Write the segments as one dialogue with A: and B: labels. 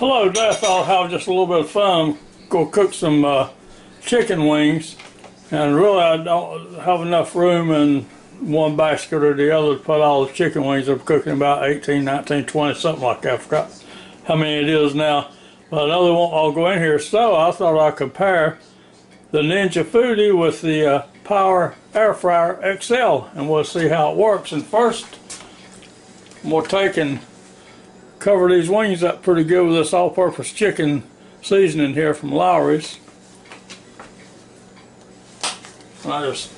A: Hello, today I thought I'd have just a little bit of fun. Go cook some uh, chicken wings. And really, I don't have enough room in one basket or the other to put all the chicken wings. I'm cooking about 18, 19, 20, something like that. I forgot how many it is now. But another one, I'll go in here. So I thought I'd compare the Ninja Foodi with the uh, Power Air Fryer XL and we'll see how it works. And first, we're take and cover these wings up pretty good with this all-purpose chicken seasoning here from Lawry's. And I just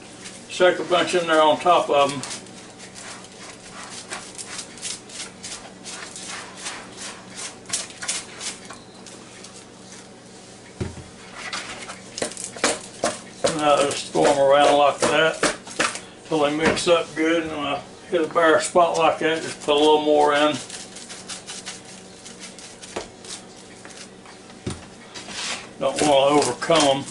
A: shake a bunch in there on top of them. Now just throw them around like that until they mix up good. And when I hit a bare spot like that, just put a little more in. Don't want to overcome them.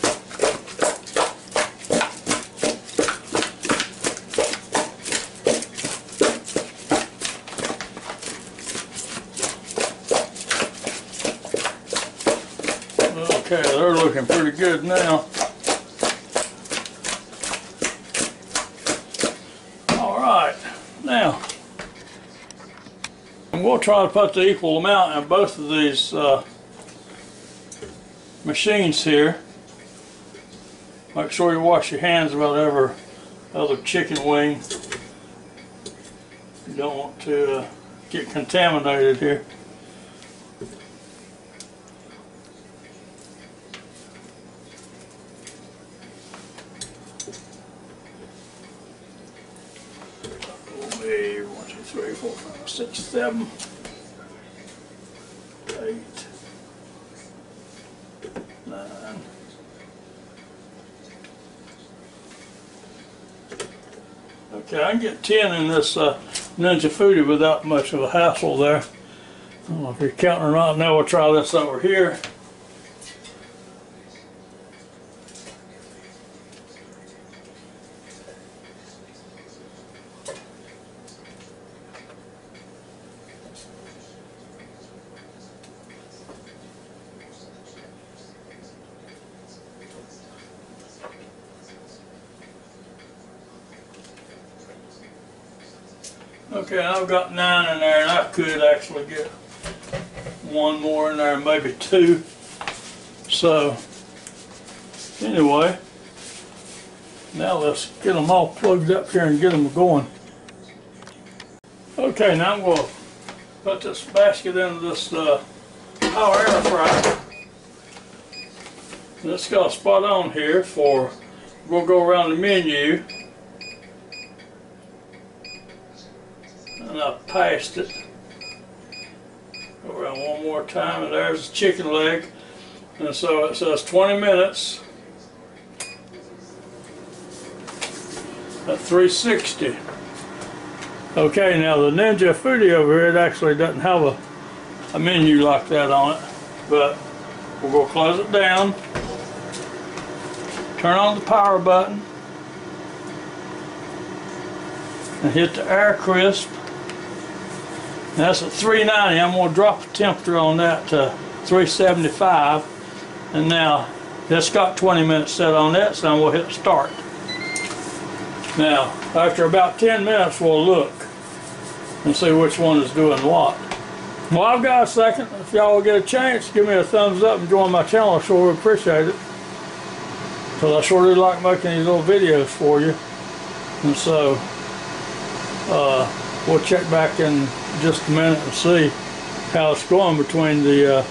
A: Okay, they're looking pretty good now. All right, now we'll try to put the equal amount in both of these uh, machines here. Make sure you wash your hands about every other chicken wing. You don't want to uh, get contaminated here. One, two, three, four, five, six, seven, eight, nine. Okay, I can get ten in this uh, Ninja Foodi without much of a hassle there. I don't know if you're counting or not. Now we'll try this over here. Okay, I've got nine in there, and I could actually get one more in there, maybe two. So, anyway, now let's get them all plugged up here and get them going. Okay, now I'm going to put this basket into this uh, power air fryer. This got a spot on here for, we'll go around the menu. And I passed it. Around one more time, and there's the chicken leg. And so it says 20 minutes at 360. Okay, now the Ninja Foodi over here, it actually doesn't have a, a menu like that on it, but we'll go close it down, turn on the power button, and hit the air crisp. That's at 390. I'm going to drop the temperature on that to 375. And now, that's got 20 minutes set on that, so I'm going to hit start. Now, after about 10 minutes, we'll look and see which one is doing what. Well, I've got a second. If y'all get a chance, give me a thumbs up and join my channel. I sure would appreciate it. Because I sure do like making these little videos for you. And so, uh, we'll check back in just a minute and see how it's going between the uh,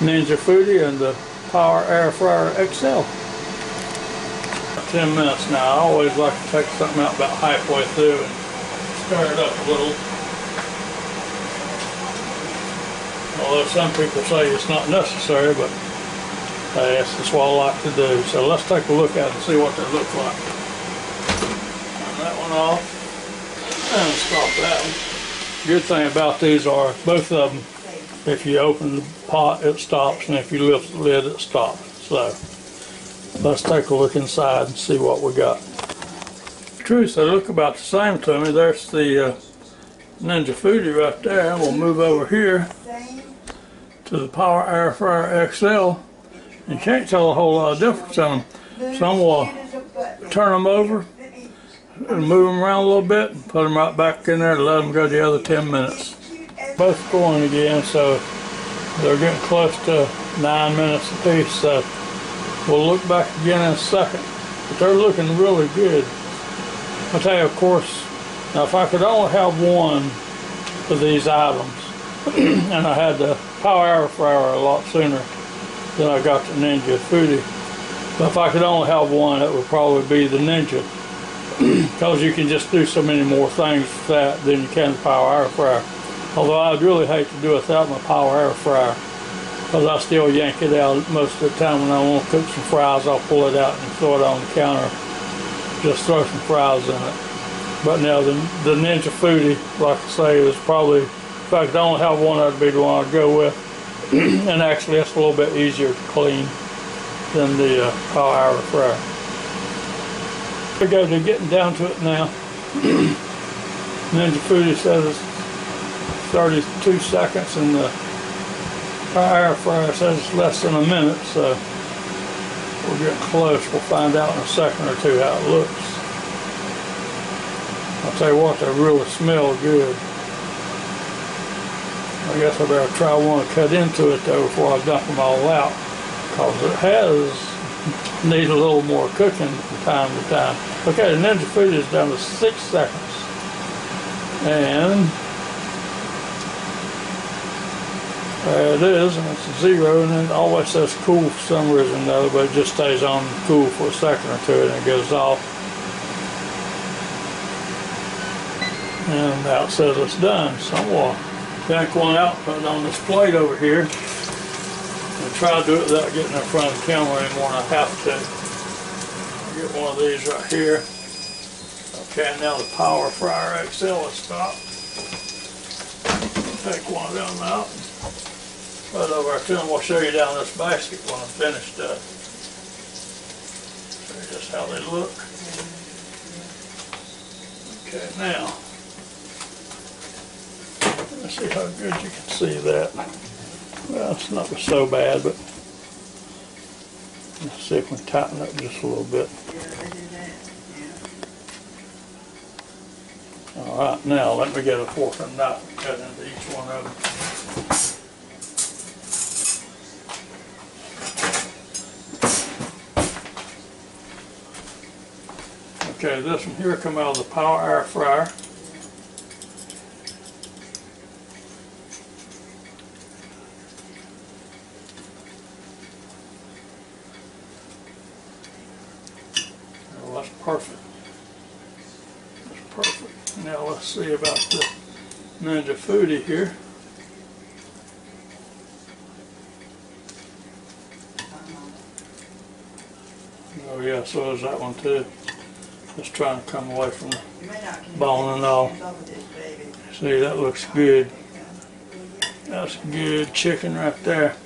A: Ninja Foodi and the Power Air Fryer XL. 10 minutes now. I always like to take something out about halfway through and stir it up a little. Although some people say it's not necessary, but hey, that's just what I like to do. So let's take a look at it and see what they look like. Turn that one off and stop that one. Good thing about these are both of them, if you open the pot, it stops, and if you lift the lid, it stops. So let's take a look inside and see what we got. Truth, they look about the same to me. There's the uh, Ninja Foodi right there. We'll move over here to the Power Air Fryer XL, you can't tell a whole lot of difference in them. Some will turn them over and move them around a little bit put them right back in there and let them go the other 10 minutes. Both going again, so they're getting close to nine minutes apiece. So we'll look back again in a second. But they're looking really good. I'll tell you, of course, now if I could only have one of these items, and I had the Power Air Fryer a lot sooner than I got the Ninja Foodi. But if I could only have one, it would probably be the Ninja. Because you can just do so many more things with that than you can the Power Air Fryer. Although I'd really hate to do it without my Power Air Fryer. Because I still yank it out most of the time when I want to cook some fries. I'll pull it out and throw it on the counter. Just throw some fries in it. But now the, the Ninja Foodi, like I say, is probably, in fact I only have one, that'd be the one I'd go with. and actually, it's a little bit easier to clean than the uh, Power Air Fryer. We go to getting down to it now. Ninja Foodi says it's 32 seconds and the Air Fryer says it's less than a minute, so we're getting close. We'll find out in a second or two how it looks. I'll tell you what, they really smell good. I guess I better try one to cut into it though before I dump them all out. Cause it has need a little more cooking from time to time. Okay, the Ninja Food is down to six seconds. And there it is, and it's zero, and it always says cool for some reason or another, but it just stays on cool for a second or two and it goes off. And it says it's done. So I'm back one out, put it on this plate over here. Try to do it without getting in front of the camera anymore, and I have to. Get one of these right here. Okay, now the Power Fryer XL is stopped. Take one of them out. It over to them, we'll show you down this basket when I'm finished up. Show you just how they look. Okay, now. Let's see how good you can see that. Well, it's not so bad, but let's see if we can tighten up just a little bit. All right, now let me get a fork and knife and cut into each one of them. Okay, this one here come out of the Power Air Fryer. Oh, that's perfect. That's perfect. Now let's see about the Ninja Foodi here. Oh yeah, so is that one too. Just trying to come away from the bone and all. See, that looks good. That's good chicken right there.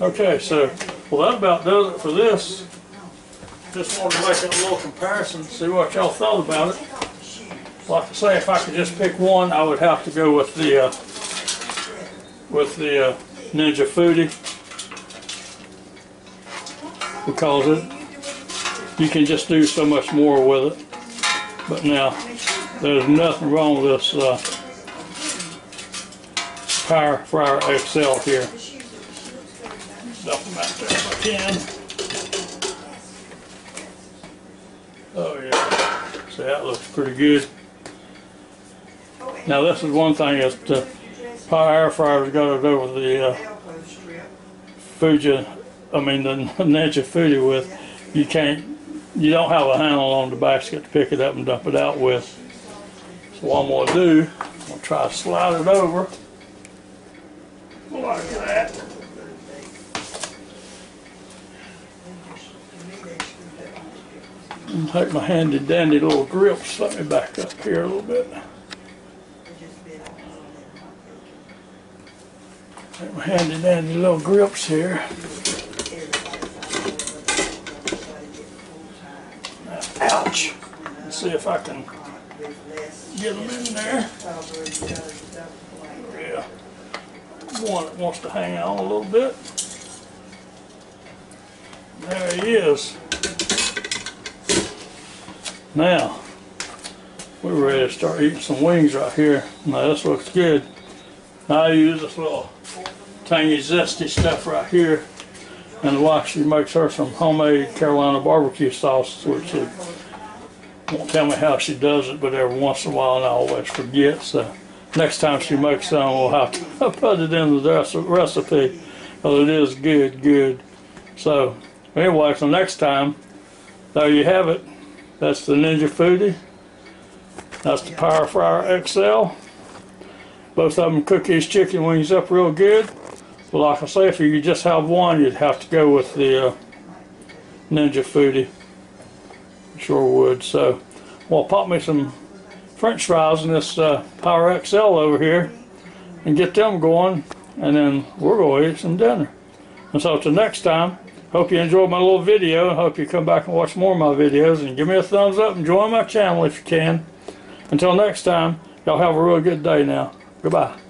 A: Okay, so, well that about does it for this. Just wanted to make a little comparison, see what y'all thought about it. Like I say, if I could just pick one, I would have to go with the, uh, with the uh, Ninja Foodi. Because it, you can just do so much more with it. But now, there's nothing wrong with this uh, Power Fryer XL here. Them out there if I can. Oh see that looks pretty good. Now this is one thing that the Power Air Fryer's got to do with the uh, Fuji, I mean the Ninja Fuji with. You can't, you don't have a handle on the basket to pick it up and dump it out with. So what I'm gonna do, I'm gonna try to slide it over like that. Take my handy dandy little grips, let me back up here a little bit. Take my handy dandy little grips here. Ouch. Let's see if I can get them in there. Yeah. one that wants to hang on a little bit. There he is. Now, we're ready to start eating some wings right here. Now this looks good. Now I use this little tangy zesty stuff right here. And the wife, she makes her some homemade Carolina barbecue sauce, which she won't tell me how she does it, but every once in a while I always forget. So next time she makes some, we'll have to put it in the recipe. Because it is good, good. So anyway, so next time, there you have it. That's the Ninja Foodi. That's the Power Fryer XL. Both of them cook these chicken wings up real good. But like I say, if you just have one, you'd have to go with the uh, Ninja Foodi. Sure would. So, well, pop me some French fries in this uh, Power XL over here and get them going, and then we're going to eat some dinner. And so, till next time, hope you enjoyed my little video, hope you come back and watch more of my videos, and give me a thumbs up and join my channel if you can. Until next time, y'all have a real good day now. Goodbye.